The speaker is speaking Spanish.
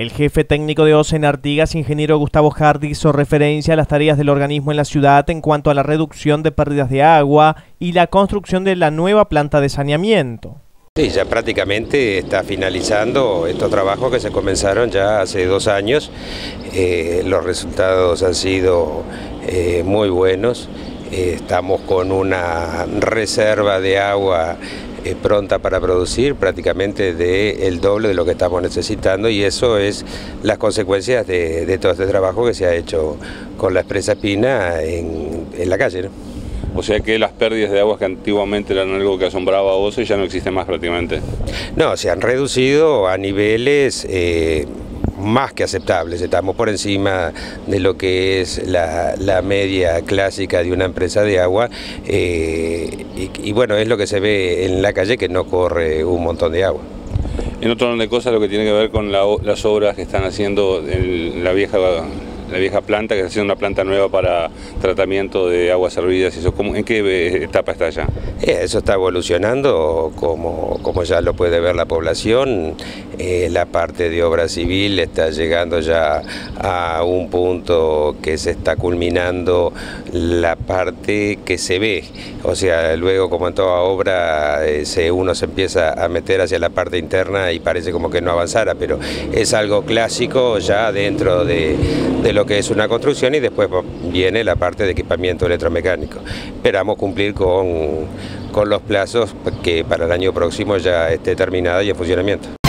El jefe técnico de OCE en Artigas, ingeniero Gustavo Hardy, hizo referencia a las tareas del organismo en la ciudad en cuanto a la reducción de pérdidas de agua y la construcción de la nueva planta de saneamiento. Sí, ya prácticamente está finalizando estos trabajos que se comenzaron ya hace dos años. Eh, los resultados han sido eh, muy buenos. Eh, estamos con una reserva de agua eh, pronta para producir, prácticamente de el doble de lo que estamos necesitando y eso es las consecuencias de, todo este trabajo que se ha hecho con la expresa Pina en, la calle. O sea que las pérdidas de aguas que antiguamente eran algo que asombraba a vos ya no existen más prácticamente. No, se han reducido a niveles eh, más que aceptables, estamos por encima de lo que es la, media clásica de una empresa de agua eh, y, bueno, es lo que se ve en la calle que no corre un montón de agua. En otro orden de cosas, lo que tiene que ver con las obras que están haciendo en la vieja la vieja planta, que está haciendo una planta nueva para tratamiento de aguas servidas. Eso, ¿En qué etapa está ya? Eh, eso está evolucionando, como, como ya lo puede ver la población. Eh, la parte de obra civil está llegando ya a un punto que se está culminando la parte que se ve. O sea, luego como en toda obra, eh, se, uno se empieza a meter hacia la parte interna y parece como que no avanzara, pero es algo clásico ya dentro de, lo que es una construcción y después viene la parte de equipamiento electromecánico. Esperamos cumplir con, con los plazos que para el año próximo ya esté terminada y en funcionamiento.